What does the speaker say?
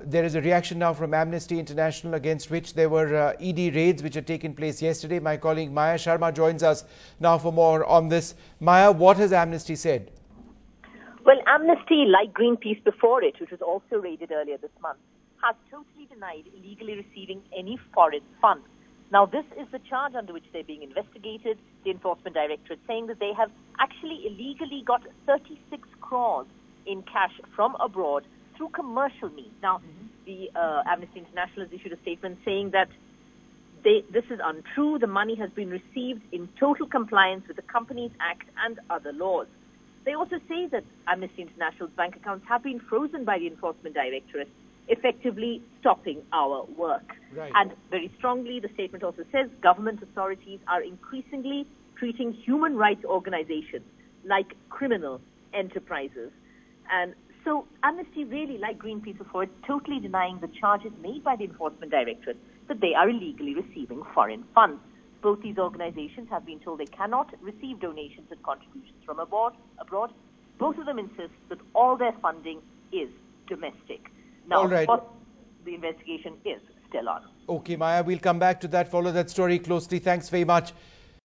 There is a reaction now from Amnesty International against which there were uh, ED raids which had taken place yesterday. My colleague Maya Sharma joins us now for more on this. Maya, what has Amnesty said? Well, Amnesty, like Greenpeace before it, which was also raided earlier this month, has totally denied illegally receiving any foreign funds. Now, this is the charge under which they're being investigated. The Enforcement Directorate saying that they have actually illegally got 36 crores in cash from abroad through commercial means. Now, mm-hmm. the uh, Amnesty International has issued a statement saying that they, this is untrue. The money has been received in total compliance with the Companies Act and other laws. They also say that Amnesty International's bank accounts have been frozen by the Enforcement Directorate, effectively stopping our work. Right. And very strongly, the statement also says government authorities are increasingly treating human rights organizations like criminal enterprises. And so Amnesty really, like Greenpeace before, is totally denying the charges made by the Enforcement Directorate that they are illegally receiving foreign funds. Both these organizations have been told they cannot receive donations and contributions from abroad. abroad. Both of them insist that all their funding is domestic. Now, all right. of course, the investigation is still on. Okay, Maya, we'll come back to that, follow that story closely. Thanks very much.